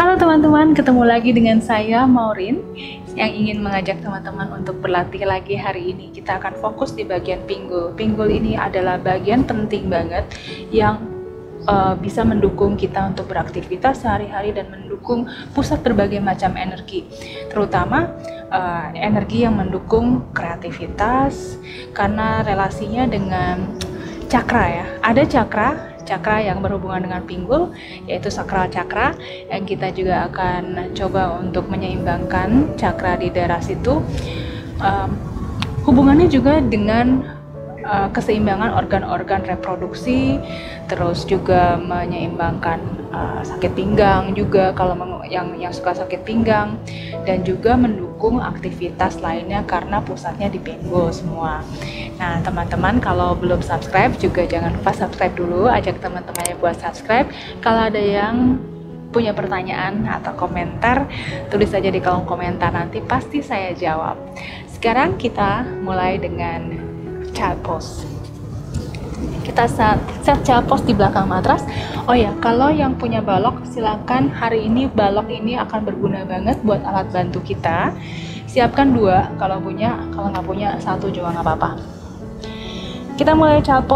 Halo teman-teman, ketemu lagi dengan saya Maureen yang ingin mengajak teman-teman untuk berlatih lagi hari ini. Kita akan fokus di bagian pinggul. Pinggul ini adalah bagian penting banget yang uh, bisa mendukung kita untuk beraktivitas sehari-hari dan mendukung pusat berbagai macam energi, terutama uh, energi yang mendukung kreativitas karena relasinya dengan cakra ya. Ada cakra cakra yang berhubungan dengan pinggul yaitu sakral cakra yang kita juga akan coba untuk menyeimbangkan cakra di daerah situ. Um, hubungannya juga dengan uh, keseimbangan organ-organ reproduksi terus juga menyeimbangkan uh, sakit pinggang juga kalau yang yang suka sakit pinggang dan juga mendukung aktivitas lainnya karena pusatnya di pinggul semua. Nah, teman-teman kalau belum subscribe juga jangan lupa subscribe dulu, ajak teman-temannya buat subscribe. Kalau ada yang punya pertanyaan atau komentar, tulis saja di kolom komentar nanti pasti saya jawab. Sekarang kita mulai dengan child pose kita set, child post di belakang matras. Oh ya kalau yang punya balok silakan hari ini balok ini akan berguna banget buat alat bantu kita. Siapkan dua kalau punya kalau nggak punya satu juga nggak apa-apa. Kita mulai child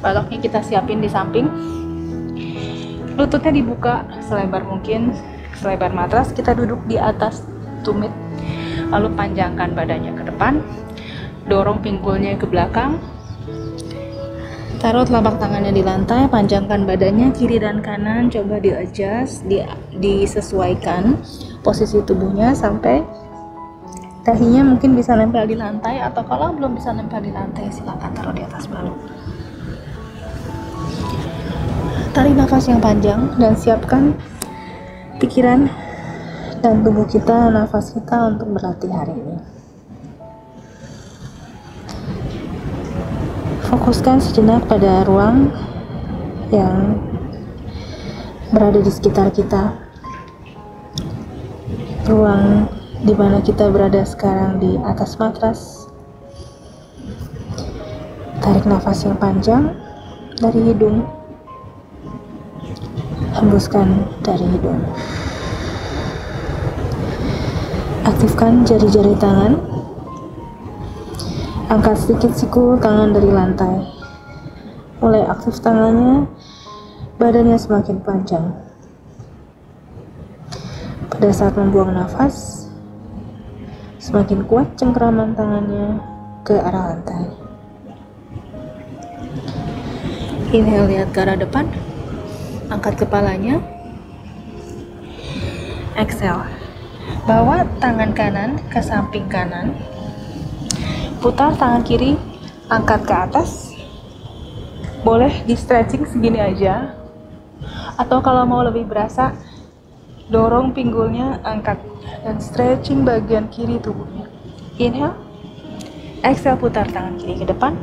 baloknya kita siapin di samping. Lututnya dibuka selebar mungkin selebar matras. Kita duduk di atas tumit lalu panjangkan badannya ke depan dorong pinggulnya ke belakang Taruh telapak tangannya di lantai, panjangkan badannya kiri dan kanan, coba di adjust, di, disesuaikan posisi tubuhnya sampai dahinya mungkin bisa nempel di lantai atau kalau belum bisa nempel di lantai silakan taruh di atas balok. Tarik nafas yang panjang dan siapkan pikiran dan tubuh kita, nafas kita untuk berlatih hari ini. Fokuskan sejenak pada ruang yang berada di sekitar kita. Ruang di mana kita berada sekarang di atas matras. Tarik nafas yang panjang dari hidung. Hembuskan dari hidung. Aktifkan jari-jari tangan Angkat sedikit siku tangan dari lantai. Mulai aktif tangannya, badannya semakin panjang. Pada saat membuang nafas, semakin kuat cengkeraman tangannya ke arah lantai. Inhale lihat ke arah depan, angkat kepalanya. Exhale, bawa tangan kanan ke samping kanan, putar tangan kiri angkat ke atas. Boleh di stretching segini aja. Atau kalau mau lebih berasa dorong pinggulnya angkat. Dan stretching bagian kiri tubuhnya. Inhale. Exhale putar tangan kiri ke depan.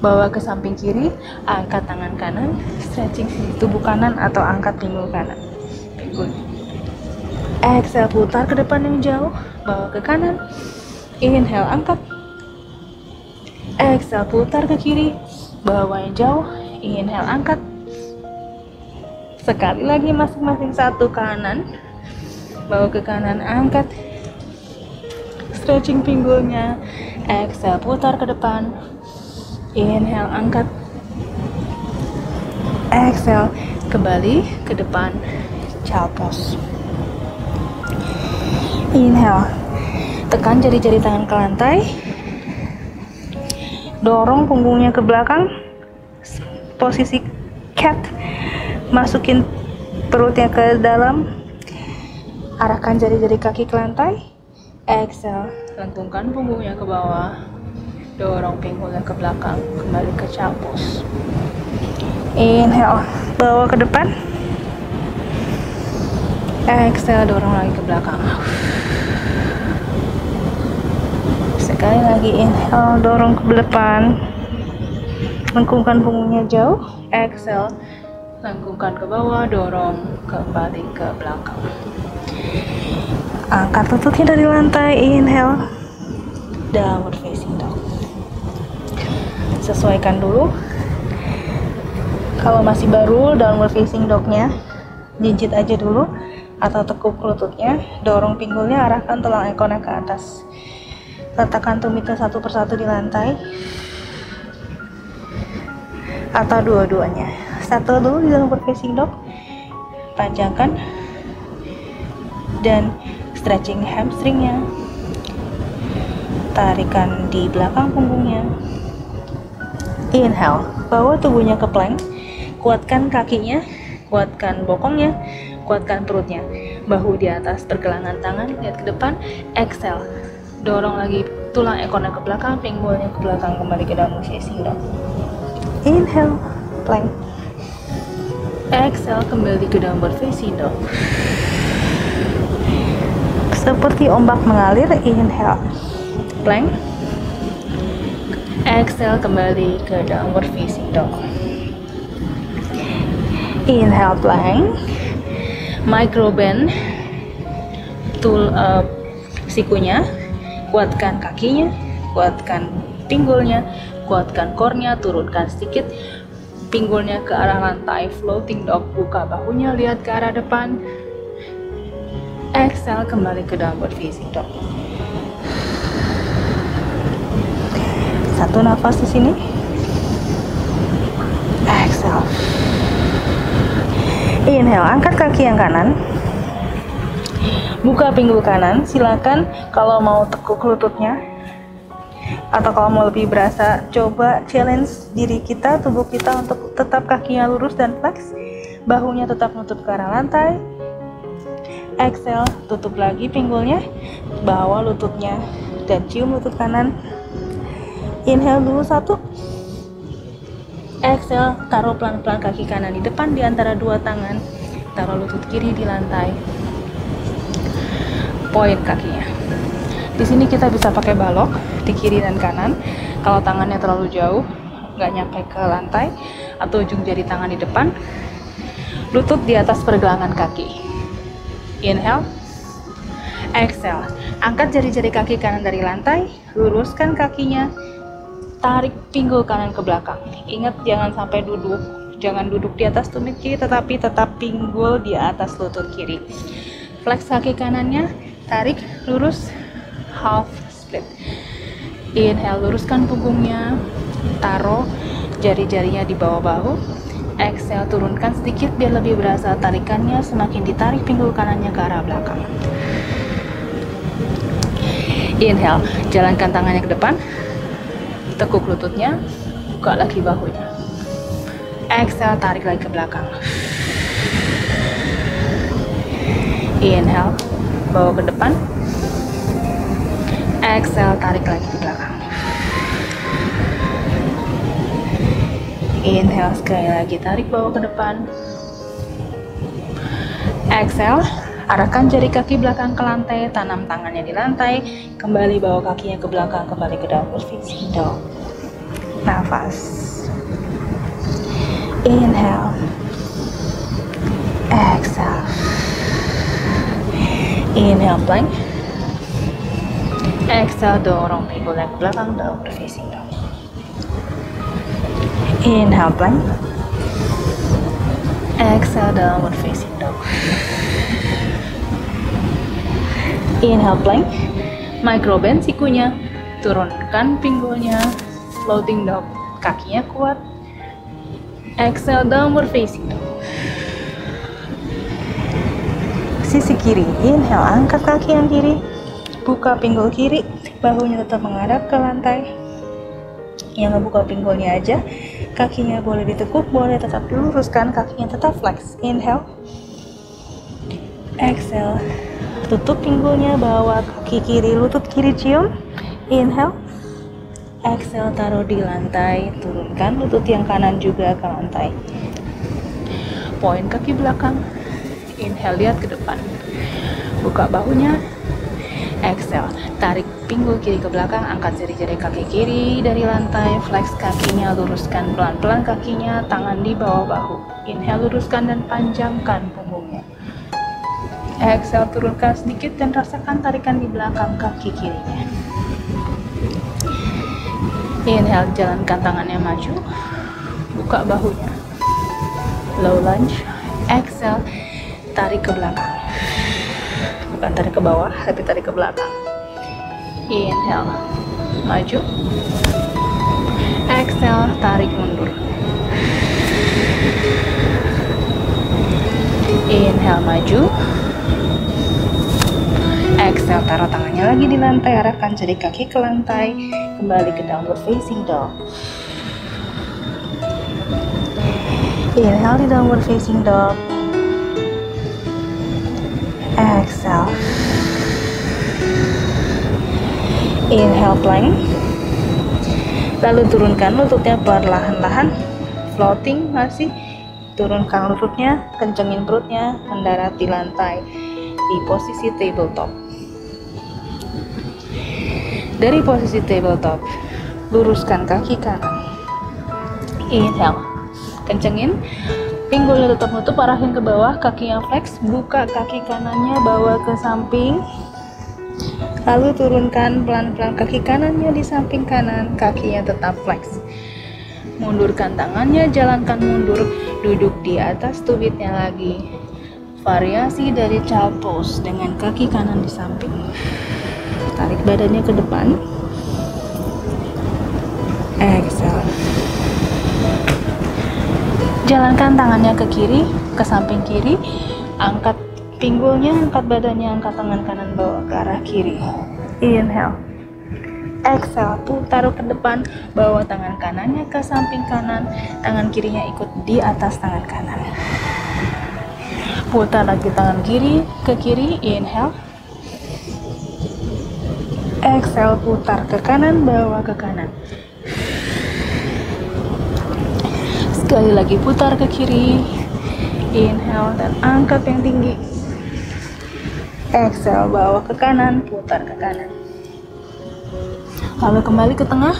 Bawa ke samping kiri angkat tangan kanan. Stretching tubuh kanan atau angkat pinggul kanan. Pinggul. Exhale putar ke depan yang jauh. Bawa ke kanan. Inhale, angkat. Exhale, putar ke kiri. Bawa yang jauh. Inhale, angkat. Sekali lagi masing-masing satu kanan. Bawa ke kanan, angkat. Stretching pinggulnya. Exhale, putar ke depan. Inhale, angkat. Exhale, kembali ke depan. Child pose. Inhale, tekan jari-jari tangan ke lantai dorong punggungnya ke belakang posisi cat masukin perutnya ke dalam arahkan jari-jari kaki ke lantai exhale. Lengkungkan punggungnya ke bawah dorong pinggulnya ke belakang kembali ke capus. Inhale bawa ke depan. Exhale dorong lagi ke belakang sekali lagi inhale dorong ke depan. Lengkungkan punggungnya jauh. Exhale lengkungkan ke bawah dorong kembali ke belakang. Angkat lututnya dari lantai inhale. Downward facing dog. Sesuaikan dulu. Kalau masih baru downward facing dognya jinjit aja dulu atau tekuk lututnya dorong pinggulnya arahkan tulang ekornya ke atas letakkan tumitnya satu persatu di lantai. Atau dua-duanya. Satu dulu di dalam facing dog panjangkan. Dan stretching hamstringnya. Tarikan di belakang punggungnya. Inhale. Bawa tubuhnya ke plank. Kuatkan kakinya. Kuatkan bokongnya. Kuatkan perutnya. Bahu di atas pergelangan tangan. Lihat ke depan. Exhale dorong lagi tulang ekornya ke belakang pinggulnya ke belakang kembali ke dalam facing dog inhale plank. Exhale kembali ke downward facing dog seperti ombak mengalir inhale. Plank. Exhale kembali ke downward facing dog inhale plank. Micro bend. Tul uh, sikunya kuatkan kakinya kuatkan pinggulnya kuatkan core-nya turunkan sedikit pinggulnya ke arah lantai floating dog. Buka bahunya lihat ke arah depan. Exhale kembali ke downward facing dog. Satu nafas di sini. Exhale. Inhale angkat kaki yang kanan buka pinggul kanan silakan kalau mau tekuk lututnya atau kalau mau lebih berasa coba challenge diri kita tubuh kita untuk tetap kakinya lurus dan flex bahunya tetap nutup ke arah lantai exhale tutup lagi pinggulnya bawa lututnya dan cium lutut kanan inhale dulu satu Exhale, taruh pelan-pelan kaki kanan di depan di antara dua tangan. Taruh lutut kiri di lantai. Poin kakinya. Di sini kita bisa pakai balok di kiri dan kanan. Kalau tangannya terlalu jauh, nggak nyampe ke lantai, atau ujung jari tangan di depan, lutut di atas pergelangan kaki. Inhale, exhale. Angkat jari-jari kaki kanan dari lantai, luruskan kakinya, tarik pinggul kanan ke belakang. Ingat jangan sampai duduk, jangan duduk di atas tumit kiri tetapi tetap pinggul di atas lutut kiri. Flex kaki kanannya, tarik lurus half split. Inhale, luruskan punggungnya, taruh jari-jarinya di bawah bahu. Exhale, turunkan sedikit biar lebih berasa tarikannya semakin ditarik pinggul kanannya ke arah belakang. Inhale, jalankan tangannya ke depan, tekuk lututnya, buka lagi bahunya. Exhale, tarik lagi ke belakang. Inhale, bawa ke depan. Exhale, tarik lagi ke belakang. Inhale, sekali lagi tarik bawa ke depan. Exhale, Arahkan jari kaki belakang ke lantai, tanam tangannya di lantai, kembali bawa kakinya ke belakang, kembali ke downward facing dog. Nafas. Inhale. Exhale. Inhale plank. Exhale dorong pinggulnya ke belakang, downward facing dog. Inhale plank. Exhale downward facing dog. Inhale plank, micro bend sikunya, turunkan pinggulnya, floating dog, kakinya kuat. Exhale downward facing dog. Sisi kiri, inhale angkat kaki yang kiri, buka pinggul kiri, bahunya tetap menghadap ke lantai. Yang ngebuka pinggulnya aja, kakinya boleh ditekuk, boleh tetap diluruskan, kakinya tetap flex. Inhale, exhale. Tutup pinggulnya bawa kaki kiri lutut kiri cium. Inhale. Exhale taruh di lantai. Turunkan lutut yang kanan juga ke lantai. Poin kaki belakang inhale lihat ke depan buka bahunya exhale tarik pinggul kiri ke belakang angkat jari-jari kaki kiri dari lantai flex kakinya luruskan pelan-pelan kakinya tangan di bawah bahu inhale luruskan dan panjangkan punggungnya Exhale turunkan sedikit dan rasakan tarikan di belakang kaki kirinya. Inhale jalankan tangannya maju, buka bahunya. Low lunge. Exhale tarik ke belakang. Bukan tarik ke bawah tapi tarik ke belakang. Inhale maju. Exhale tarik mundur. Inhale maju. Exhale taruh tangannya lagi di lantai arahkan jari kaki ke lantai. Kembali ke downward facing dog. Inhale di downward facing dog exhale. Inhale plank. Lalu turunkan lututnya perlahan-lahan. Floating masih. Turunkan lututnya kencengin perutnya mendarat di lantai di posisi tabletop. Dari posisi tabletop luruskan kaki kanan. Inhale. Kencengin pinggulnya tetap nutup arahin ke bawah kaki yang flex buka kaki kanannya bawa ke samping. Lalu turunkan pelan-pelan kaki kanannya di samping kanan kakinya tetap flex. Mundurkan tangannya jalankan mundur duduk di atas tumitnya lagi. Variasi dari child pose dengan kaki kanan di samping. Tarik badannya ke depan. Exhale jalankan tangannya ke kiri ke samping kiri angkat Pinggulnya angkat badannya, angkat tangan kanan bawa ke arah kiri. Inhale. Exhale, putar ke depan, bawa tangan kanannya ke samping kanan, tangan kirinya ikut di atas tangan kanan. Putar lagi tangan kiri ke kiri, inhale. Exhale, putar ke kanan, bawa ke kanan. Sekali lagi putar ke kiri, inhale dan angkat yang tinggi. Exhale bawa ke kanan putar ke kanan. Lalu kembali ke tengah.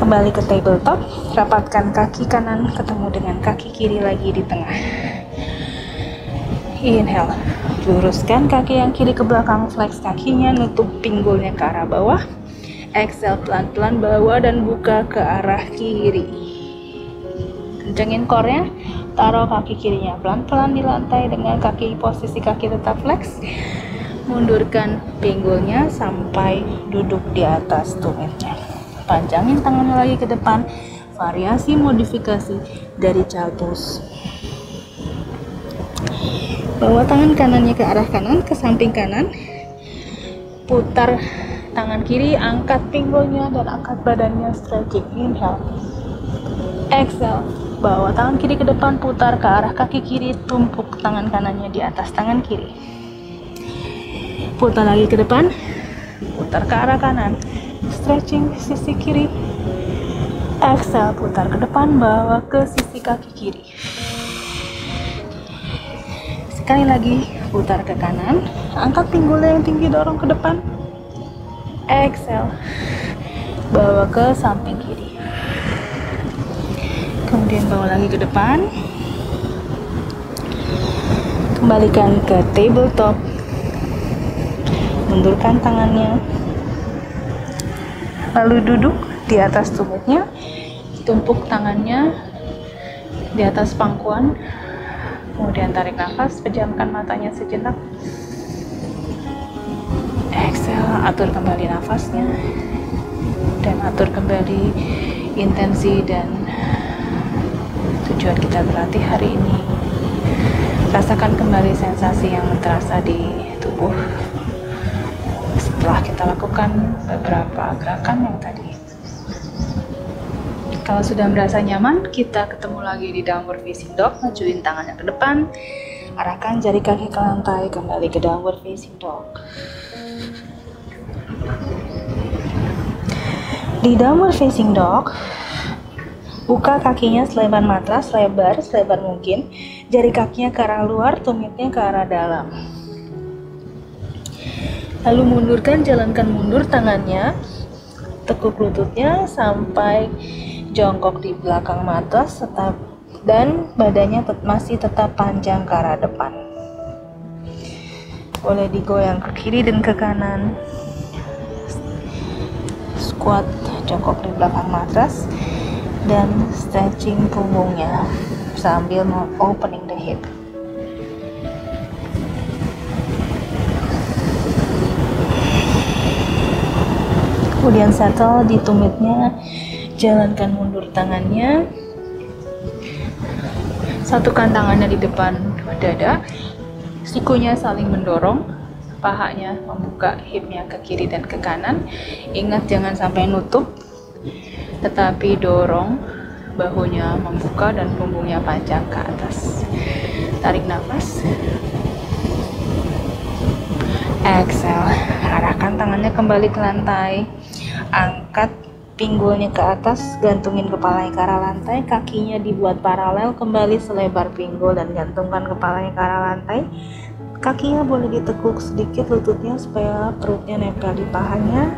Kembali ke tabletop. Rapatkan kaki kanan ketemu dengan kaki kiri lagi di tengah. Inhale. Luruskan kaki yang kiri ke belakang flex kakinya nutup pinggulnya ke arah bawah exhale pelan-pelan bawa dan buka ke arah kiri kencengin core-nya Taruh kaki kirinya pelan-pelan di lantai dengan kaki posisi kaki tetap flex. Mundurkan pinggulnya sampai duduk di atas tumitnya. Panjangin tangannya lagi ke depan. Variasi modifikasi dari child. Bawa tangan kanannya ke arah kanan, ke samping kanan. Putar tangan kiri, angkat pinggulnya dan angkat badannya stretching. Inhale. Exhale. Bawa tangan kiri ke depan putar ke arah kaki kiri tumpuk tangan kanannya di atas tangan kiri. Putar lagi ke depan putar ke arah kanan. Stretching sisi kiri. Exhale putar ke depan bawa ke sisi kaki kiri. Sekali lagi putar ke kanan. Angkat pinggulnya yang tinggi dorong ke depan exhale bawa ke samping kiri. Kemudian bawa lagi ke depan. Kembalikan ke tabletop. Mundurkan tangannya. Lalu duduk di atas tumutnya tumpuk tangannya di atas pangkuan. Kemudian tarik nafas pejamkan matanya sejenak exhale atur kembali nafasnya dan atur kembali intensi dan tujuan kita berlatih hari ini. Rasakan kembali sensasi yang terasa di tubuh setelah kita lakukan beberapa gerakan yang tadi. Kalau sudah merasa nyaman, kita ketemu lagi di downward facing dog, majuin tangannya ke depan, arahkan jari kaki ke lantai, kembali ke downward facing dog. Di downward facing dog, Buka kakinya selebar matras, lebar, selebar mungkin. Jari kakinya ke arah luar, tumitnya ke arah dalam. Lalu mundurkan, jalankan mundur tangannya. Tekuk lututnya sampai jongkok di belakang matras tetap dan badannya tet masih tetap panjang ke arah depan. Boleh digoyang ke kiri dan ke kanan squat jongkok di belakang matras dan stretching punggungnya sambil opening the hip. Kemudian settle di tumitnya jalankan mundur tangannya. Satukan tangannya di depan dada sikunya saling mendorong pahanya membuka hipnya ke kiri dan ke kanan. Ingat jangan sampai nutup tetapi dorong bahunya membuka dan punggungnya panjang ke atas. Tarik nafas. Exhale. Arahkan tangannya kembali ke lantai. Angkat pinggulnya ke atas. Gantungin kepalanya ke arah lantai. Kakinya dibuat paralel kembali selebar pinggul dan gantungkan kepalanya ke arah lantai kakinya boleh ditekuk sedikit lututnya supaya perutnya nempel di pahanya.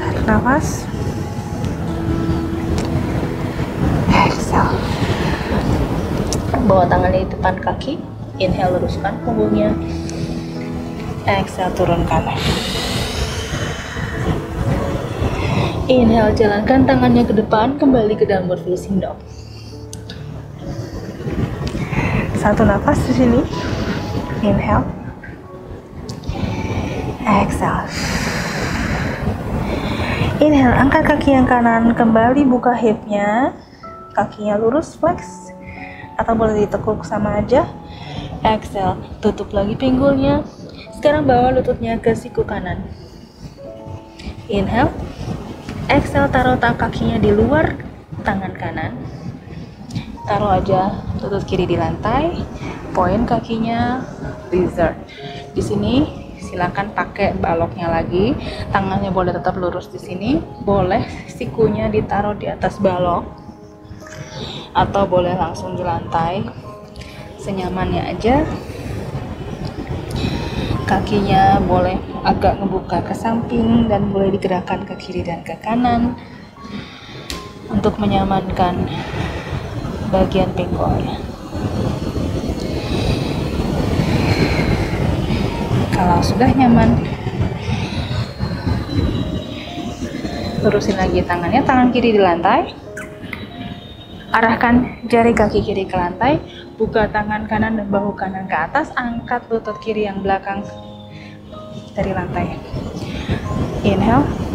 Tarik nafas. Exhale. Bawa tangannya di depan kaki. Inhale luruskan punggungnya. Exhale turunkan inhale jalankan tangannya ke depan. Kembali ke downward facing dog. Satu nafas di sini Inhale. Exhale. Inhale, angkat kaki yang kanan kembali buka hipnya. Kakinya lurus, flex. Atau boleh ditekuk sama aja. Exhale, tutup lagi pinggulnya. Sekarang bawa lututnya ke siku kanan. Inhale. Exhale, taruh tangan kakinya di luar tangan kanan. Taruh aja lutut kiri di lantai. Poin kakinya lizard. Di sini silakan pakai baloknya lagi. Tangannya boleh tetap lurus di sini. Boleh sikunya ditaruh di atas balok atau boleh langsung di lantai. Senyamannya aja. Kakinya boleh agak ngebuka ke samping dan boleh digerakkan ke kiri dan ke kanan untuk menyamankan bagian pinggulnya. kalau sudah nyaman lurusin lagi tangannya tangan kiri di lantai. Arahkan jari kaki kiri ke lantai buka tangan kanan dan bahu kanan ke atas angkat lutut kiri yang belakang dari lantai. Inhale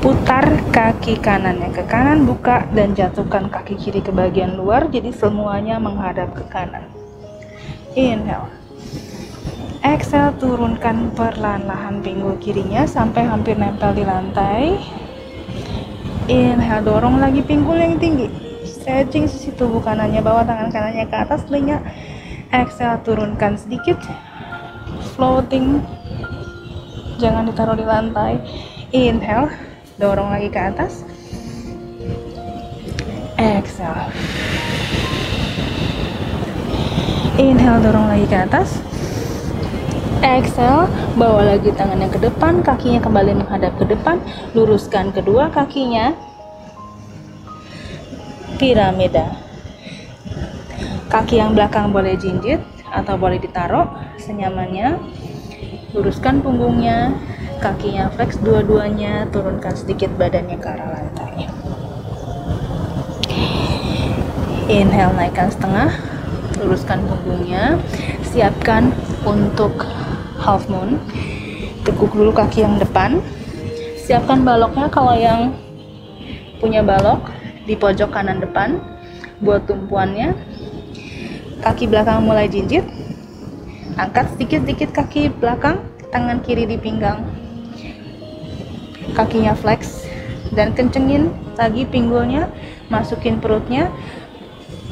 putar kaki kanannya ke kanan buka dan jatuhkan kaki kiri ke bagian luar jadi semuanya menghadap ke kanan inhale Exhale, turunkan perlahan-lahan pinggul kirinya sampai hampir nempel di lantai. Inhale, dorong lagi pinggul yang tinggi. Stretching sisi tubuh kanannya, bawa tangan kanannya ke atas telinga. Exhale, turunkan sedikit. Floating. Jangan ditaruh di lantai. Inhale, dorong lagi ke atas. Exhale. Inhale, dorong lagi ke atas Exhale, bawa lagi tangannya ke depan, kakinya kembali menghadap ke depan, luruskan kedua kakinya. Piramida. Kaki yang belakang boleh jinjit atau boleh ditaruh senyamannya. Luruskan punggungnya, kakinya flex dua-duanya, turunkan sedikit badannya ke arah lantai. Inhale, naikkan setengah, luruskan punggungnya, siapkan untuk half moon. Teguk dulu kaki yang depan. Siapkan baloknya kalau yang punya balok di pojok kanan depan buat tumpuannya. Kaki belakang mulai jinjit. Angkat sedikit-sedikit kaki belakang tangan kiri di pinggang kakinya flex dan kencengin lagi pinggulnya masukin perutnya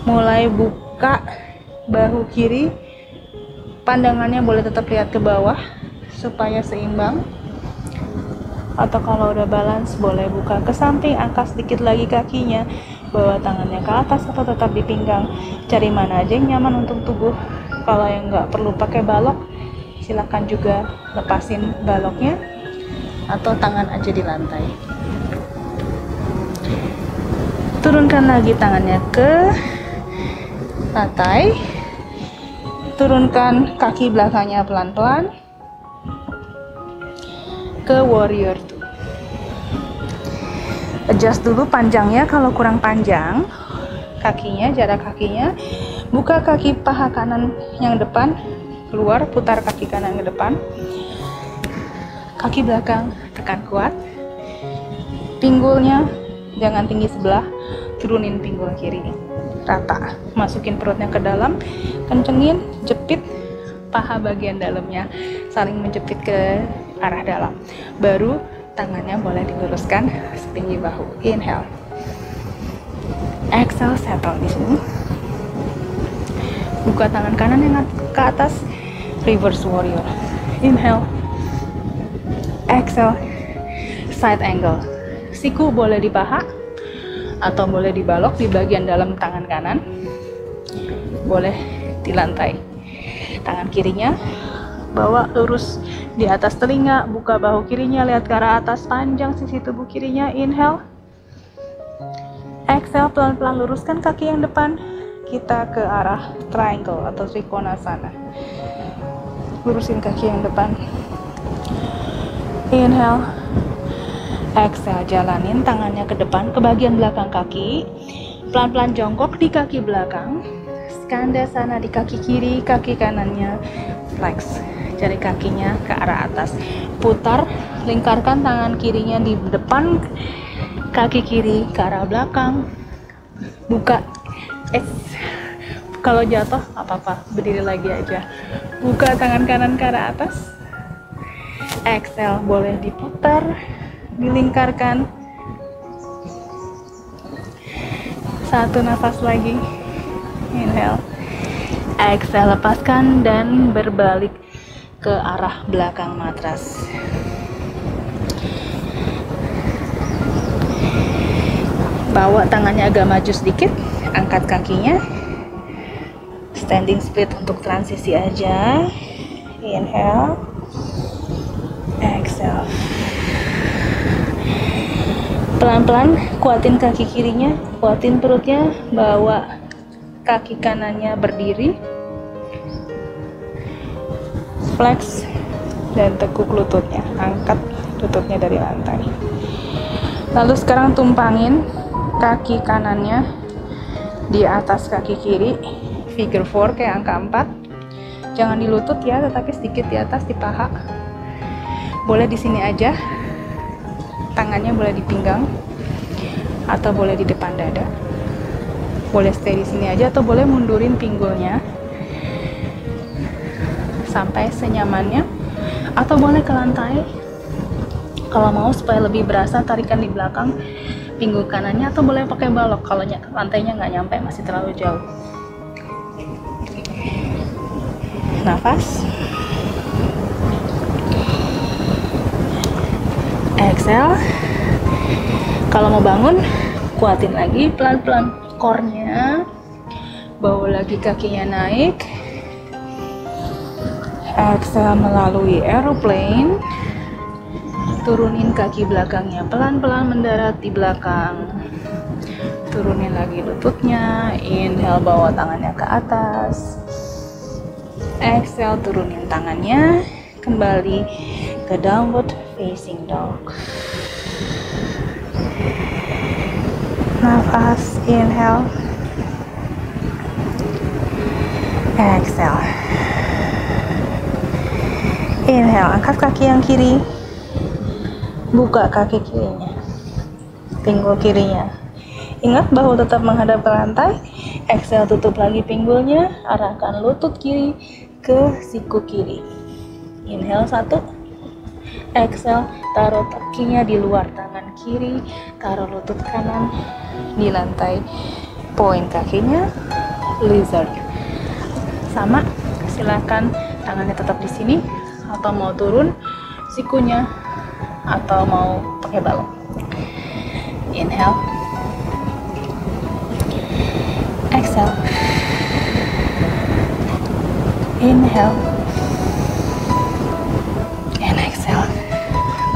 mulai buka bahu kiri. Pandangannya boleh tetap lihat ke bawah supaya seimbang. Atau kalau udah balance boleh buka ke samping angkat sedikit lagi kakinya bawa tangannya ke atas atau tetap di pinggang. Cari mana aja yang nyaman untuk tubuh. Kalau yang nggak perlu pakai balok silahkan juga lepasin baloknya atau tangan aja di lantai. Turunkan lagi tangannya ke lantai. Turunkan kaki belakangnya pelan-pelan ke warrior 2 adjust dulu panjangnya kalau kurang panjang kakinya jarak kakinya. Buka kaki paha kanan yang depan keluar putar kaki kanan ke depan kaki belakang tekan kuat. Pinggulnya jangan tinggi sebelah. Turunin pinggul kiri. Rata. Masukin perutnya ke dalam. Kencengin jepit paha bagian dalamnya. Saling menjepit ke arah dalam. Baru tangannya boleh diluruskan setinggi bahu. Inhale. Exhale settle di sini. Buka tangan kanan yang ke atas. Reverse warrior. Inhale exhale side angle. Siku boleh di paha atau boleh dibalok di bagian dalam tangan kanan. Boleh di lantai. Tangan kirinya bawa lurus di atas telinga buka bahu kirinya lihat ke arah atas panjang sisi tubuh kirinya inhale. Exhale pelan-pelan luruskan kaki yang depan. Kita ke arah triangle atau trikonasana. Lurusin kaki yang depan inhale. Exhale jalanin tangannya ke depan ke bagian belakang kaki. Pelan-pelan jongkok di kaki belakang. Skanda sana di kaki kiri kaki kanannya. Flex. Jari kakinya ke arah atas. Putar lingkarkan tangan kirinya di depan kaki kiri ke arah belakang. Buka. Eh kalau jatuh apa-apa. Berdiri lagi aja. Buka tangan kanan ke arah atas exhale boleh diputar dilingkarkan. Satu nafas lagi. Inhale. Exhale lepaskan dan berbalik ke arah belakang matras. Bawa tangannya agak maju sedikit angkat kakinya. Standing split untuk transisi aja. Inhale exhale pelan-pelan kuatin kaki kirinya kuatin perutnya bawa kaki kanannya berdiri flex dan tekuk lututnya. Angkat lututnya dari lantai. Lalu sekarang tumpangin kaki kanannya di atas kaki kiri. Figure 4 kayak angka 4 jangan di lutut ya tetapi sedikit di atas di paha boleh di sini aja. Tangannya boleh di pinggang atau boleh di depan dada. Boleh stay di sini aja atau boleh mundurin pinggulnya sampai senyamannya. Atau boleh ke lantai. Kalau mau supaya lebih berasa tarikan di belakang pinggul kanannya atau boleh pakai balok. Kalau lantainya nggak nyampe masih terlalu jauh. Nafas exhale kalau mau bangun kuatin lagi pelan-pelan core-nya bawa lagi kakinya naik. Exhale melalui aeroplane. Turunin kaki belakangnya pelan-pelan mendarat di belakang. Turunin lagi lututnya. Inhale bawa tangannya ke atas. Exhale turunin tangannya. Kembali ke downward facing dog. Nafas inhale. Exhale. Inhale angkat kaki yang kiri. Buka kaki kirinya. Pinggul kirinya. Ingat bahu tetap menghadap ke lantai. Exhale tutup lagi pinggulnya. Arahkan lutut kiri ke siku kiri. Inhale satu exhale taruh kakinya di luar tangan kiri taruh lutut kanan di lantai. Poin kakinya lizard. Sama silakan tangannya tetap di sini atau mau turun sikunya atau mau pakai balon. Inhale. Exhale. Inhale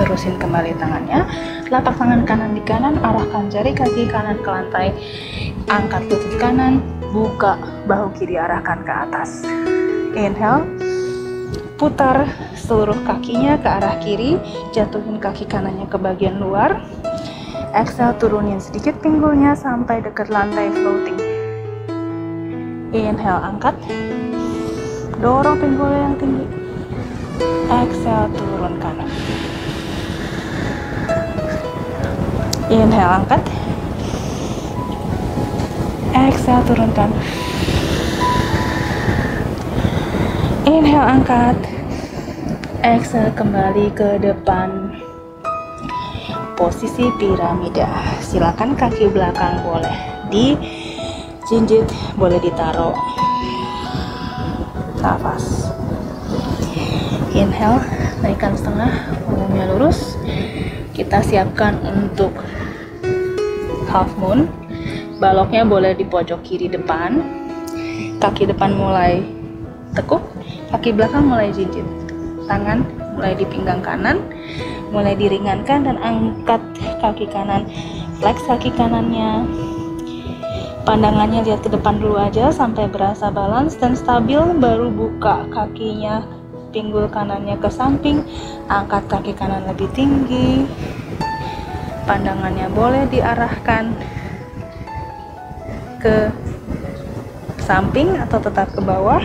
lurusin kembali tangannya. Telapak tangan kanan di kanan arahkan jari kaki kanan ke lantai. Angkat lutut kanan buka bahu kiri arahkan ke atas. Inhale putar seluruh kakinya ke arah kiri jatuhin kaki kanannya ke bagian luar. Exhale turunin sedikit pinggulnya sampai dekat lantai floating. Inhale angkat. Dorong pinggulnya yang tinggi. Exhale turun kanan inhale angkat. Exhale turunkan. Inhale angkat. Exhale kembali ke depan. Posisi piramida. Silakan kaki belakang boleh di jinjit boleh ditaruh. Nafas. Inhale naikkan setengah punggungnya lurus kita siapkan untuk half moon. Baloknya boleh di pojok kiri depan. Kaki depan mulai tekuk kaki belakang mulai jinjit tangan mulai di pinggang kanan mulai diringankan dan angkat kaki kanan flex kaki kanannya. Pandangannya lihat ke depan dulu aja sampai berasa balance dan stabil baru buka kakinya pinggul kanannya ke samping angkat kaki kanan lebih tinggi. Pandangannya boleh diarahkan ke samping atau tetap ke bawah.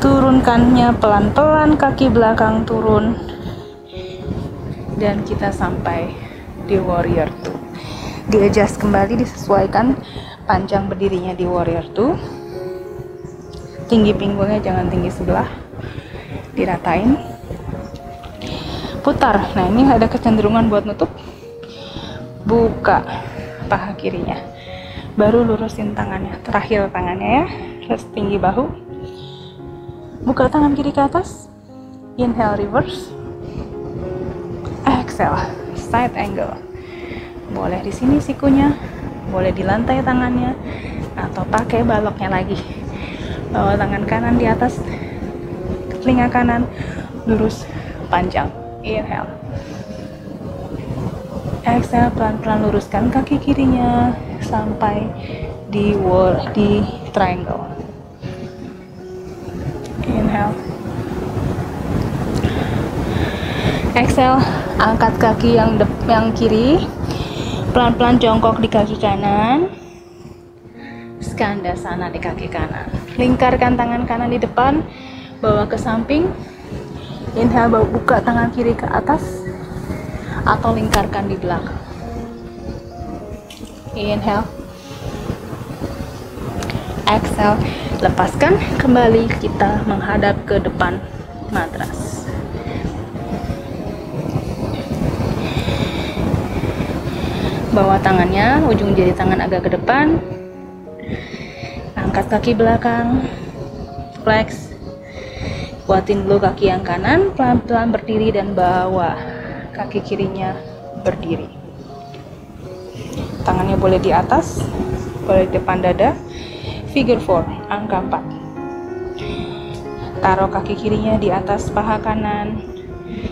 Turunkannya pelan-pelan kaki belakang turun. Dan kita sampai di warrior 2 di adjust kembali disesuaikan panjang berdirinya di warrior 2 tinggi pinggulnya jangan tinggi sebelah. Diratain. Putar. Nah ini ada kecenderungan buat nutup. Buka paha kirinya. Baru lurusin tangannya. Terakhir tangannya ya. Terus tinggi bahu. Buka tangan kiri ke atas. Inhale reverse. Exhale. Side angle. Boleh di sini sikunya. Boleh di lantai tangannya. Atau pakai baloknya lagi bawa tangan kanan di atas telinga kanan lurus panjang. Inhale. Exhale pelan-pelan luruskan kaki kirinya sampai di wall di triangle. Inhale. Exhale angkat kaki yang yang kiri. Pelan-pelan jongkok di kaki kanan. Skanda sana di kaki kanan lingkarkan tangan kanan di depan bawa ke samping inhale bawa buka tangan kiri ke atas atau lingkarkan di belakang. Inhale. Exhale. Lepaskan kembali kita menghadap ke depan matras. Bawa tangannya, ujung jari tangan agak ke depan. Angkat kaki belakang. Flex. Kuatin dulu kaki yang kanan, pelan-pelan berdiri dan bawa kaki kirinya berdiri. Tangannya boleh di atas, boleh di depan dada. Figure 4, angka 4. Taruh kaki kirinya di atas paha kanan.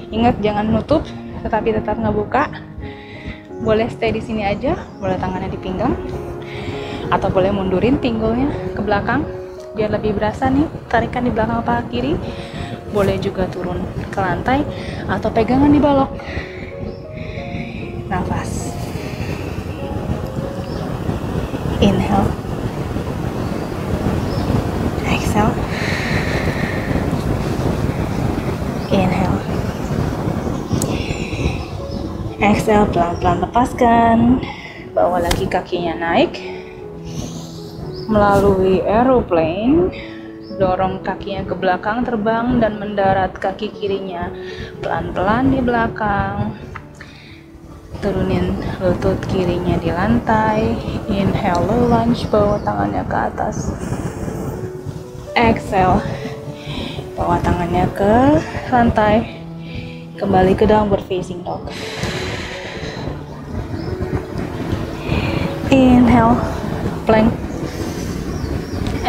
Ingat jangan nutup, tetapi tetap ngebuka. Boleh stay di sini aja, boleh tangannya di pinggang. Atau boleh mundurin pinggulnya ke belakang biar lebih berasa nih. Tarikan di belakang paha kiri. Boleh juga turun ke lantai atau pegangan di balok. Nafas. Inhale. Exhale. Inhale. Exhale pelan-pelan lepaskan. Bawa lagi kakinya naik melalui aeroplane dorong kakinya ke belakang terbang dan mendarat kaki kirinya pelan-pelan di belakang. Turunin lutut kirinya di lantai. Inhale low lunge bawa tangannya ke atas. Exhale bawa tangannya ke lantai. Kembali ke downward facing dog. Inhale plank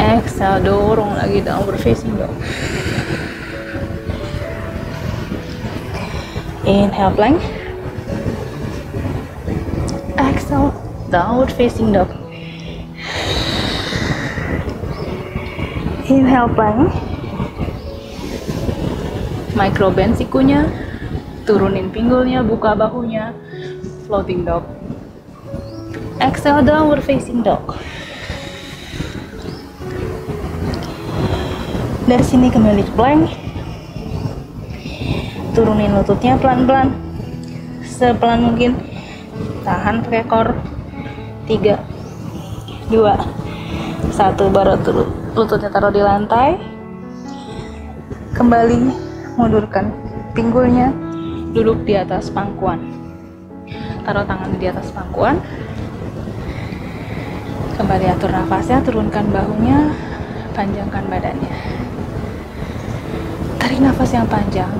exhale dorong lagi downward facing dog inhale plank. Exhale downward facing dog. Inhale plank. Micro bend sikunya turunin pinggulnya buka bahunya floating dog. Exhale downward facing dog dari sini kembali ke plank turunin lututnya pelan-pelan. Sepelan mungkin. Tahan pakai core 3 2 1 baru lututnya taruh di lantai. Kembali mundurkan pinggulnya. Duduk di atas pangkuan. Taruh tangan di atas pangkuan. Kembali atur nafasnya turunkan bahunya panjangkan badannya tarik nafas yang panjang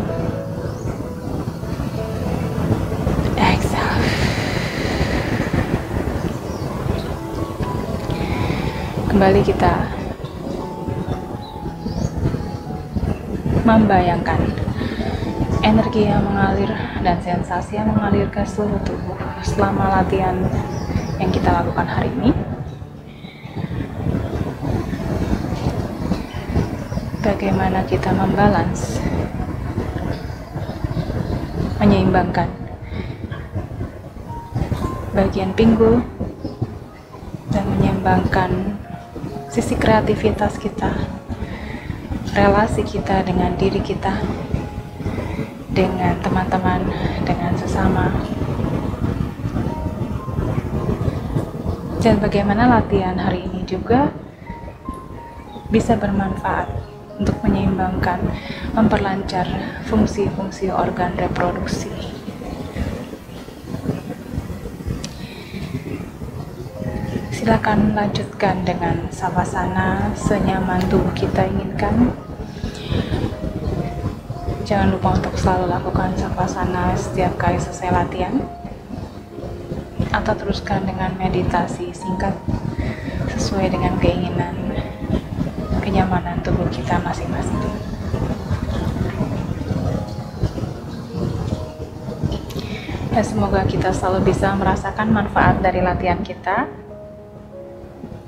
exhale kembali kita membayangkan energi yang mengalir dan sensasi yang mengalir ke seluruh tubuh selama latihan yang kita lakukan hari ini. Bagaimana kita membalans, menyeimbangkan bagian pinggul dan menyeimbangkan sisi kreativitas kita, relasi kita dengan diri kita, dengan teman-teman, dengan sesama. Dan bagaimana latihan hari ini juga bisa bermanfaat untuk menyeimbangkan, memperlancar fungsi-fungsi organ reproduksi. Silakan lanjutkan dengan savasana senyaman tubuh kita inginkan. Jangan lupa untuk selalu lakukan savasana setiap kali selesai latihan. Atau teruskan dengan meditasi singkat sesuai dengan keinginan kenyamanan tubuh kita masing-masing. Dan semoga kita selalu bisa merasakan manfaat dari latihan kita.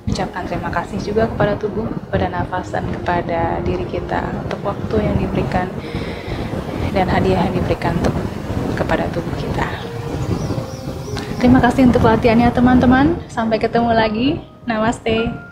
Ucapkan terima kasih juga kepada tubuh, kepada nafas, dan kepada diri kita untuk waktu yang diberikan dan hadiah yang diberikan untuk kepada tubuh kita. Terima kasih untuk latihannya teman-teman. Sampai ketemu lagi. Namaste.